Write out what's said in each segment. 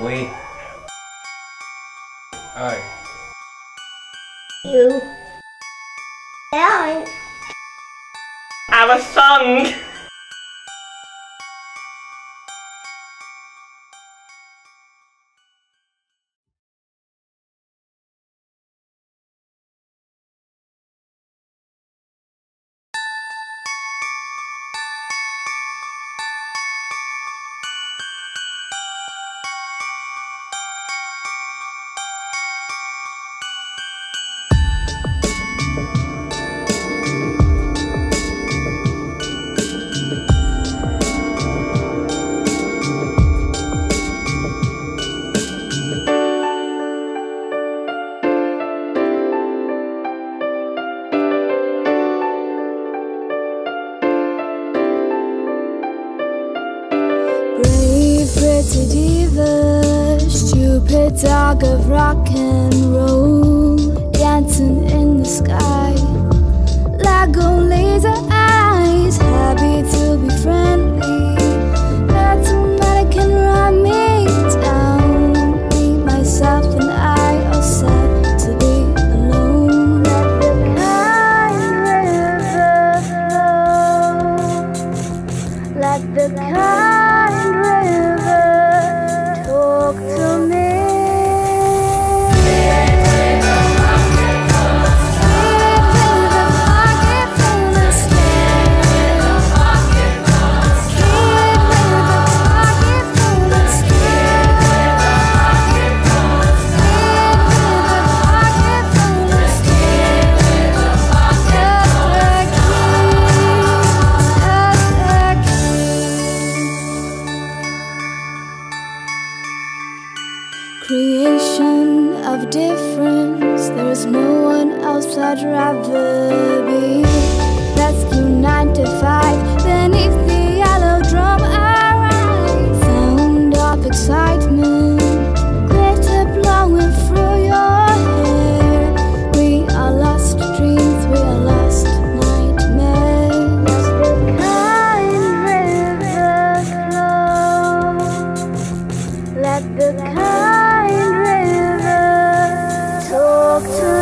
We. I. You. Ellen. Have a song. Stupid dog of rock and roll, There is no one else I'd rather be. Rescue 9 to 5 talk to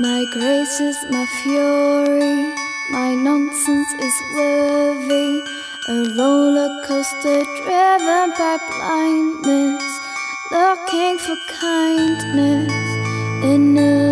My grace is my fury, my nonsense is worthy. A roller coaster driven by blindness, looking for kindness in a